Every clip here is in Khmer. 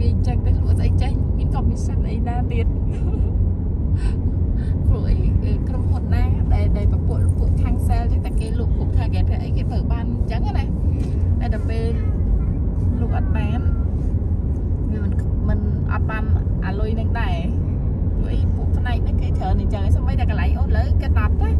វាអញ្ចឹងទៅលក់ស្អីចេញមានកុំមីសិនអីណាទៀតព្រោះអីក្រុមហ៊ុនណាដែលដែលប្រពួកពួកខាងសែលចឹងតែគេលក់គ្រប់ target អីគេធ្វើបានអញ្ចឹងណាតែដល់ពេលលក់អត់បានវាមិនមិនអត់បានអាលុយនឹងដែរព្រោះអីពួកផ្នែកហ្នឹងគេច្រើនអញ្ចឹងឯងសម្បីតែកន្លែងអូនលើគេតាប់ទៅ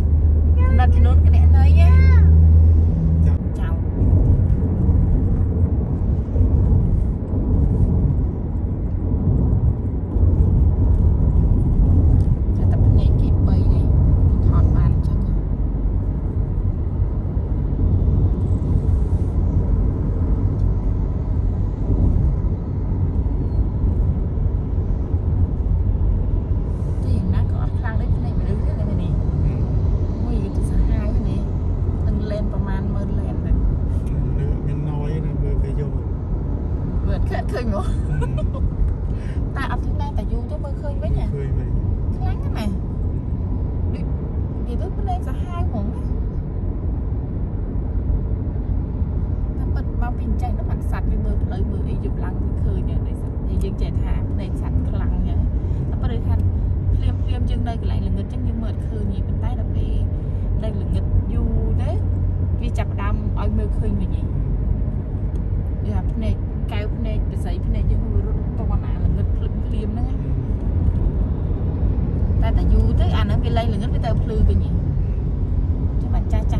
ឡើងល្ងឹតវាទៅភ្លឺវិញចាំបាច់ចាស់ចាស់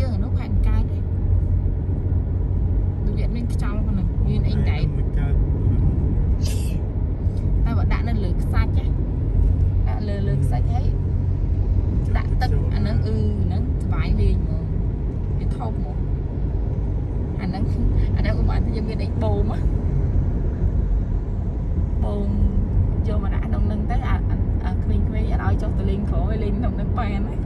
យើងឯនោះផែនកើតទេដូចយើងមានខ្ចង់ហ្នឹងមានអីកែតែបើដាក់នៅលើខ្សាច់ណាដាក់លើលើខ្សាច់ហើយដាក់ទឹកអាហ្នឹងអឺហ្នឹងស្វាយលេងហ្មងវាធំហ្មងអាហ្នឹងអាហ្នឹងឧបមាថាយើងមានអីបូមបូមយកមកដាក់ក្នុងហ្នឹងទៅអាក្មេងៗឲ្យចុះទៅលេងក្រោយលេងក្នុងហ្នឹងប៉ែនហ្នឹង